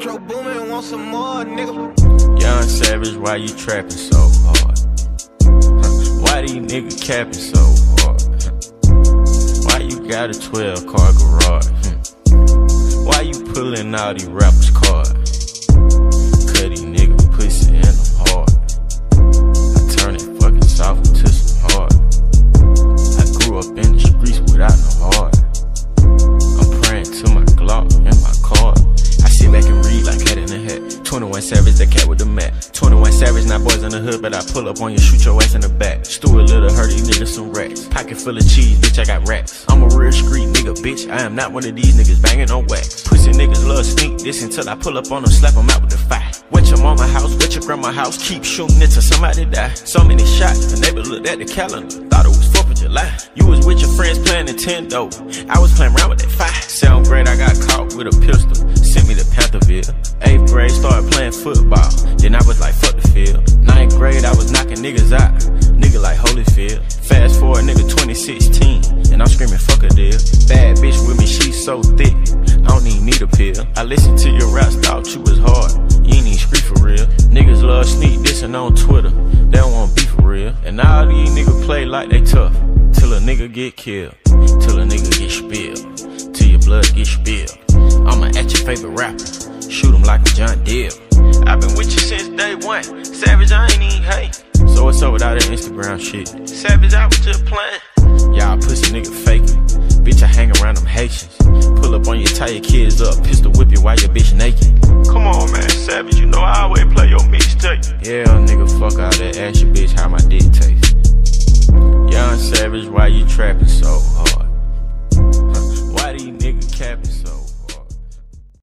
Metro Boomin, want some more, nigga. Young Savage, why you trapping so hard? Why these niggas capping so hard? Why you got a 12 car garage? Why you pulling all these rappers' cards? Savage, the cat with the mat. 21 Savage, not boys in the hood, but I pull up on you, shoot your ass in the back. Stuart Little, hurt these niggas some racks. Pocket full of cheese, bitch, I got racks. I'm a real street nigga, bitch. I am not one of these niggas banging on wax. Pussy niggas love sneak this until I pull up on them, slap them out with the fire. Went your mama house, went your grandma house, keep shooting until somebody die. So many shots, the neighbor looked at the calendar, thought it was 4th of July. You was with your friends playing Nintendo, I was playing around with that fire. Sound great, I got caught with a pistol, grade, started playing football, then I was like, fuck the field. Ninth grade, I was knocking niggas out, nigga like Holyfield. Fast forward, nigga 2016, and I'm screaming, fuck a deal. Bad bitch with me, she so thick, I don't even need a pill. I listened to your raps, thought you was hard, you ain't even street for real. Niggas love sneak dissing on Twitter, they don't want beef for real. And all these niggas play like they tough, till a nigga get killed, till a nigga get spilled, till your blood get spilled. I'ma at your favorite rapper, shoot him like a John Deere. I've been with you since day one, Savage, I ain't even hate. So what's up with all that Instagram shit? Savage, I was just playing. Y'all pussy nigga faking. Bitch, I hang around them Haitians. Pull up on you, tie your kids up, pistol whip you while your bitch naked. Come on, man, Savage, you know I always play your mixtape. Yeah, nigga, fuck all that. Ask your bitch how my dick taste. Young Savage, why you trapping so hard? Why these niggas capping so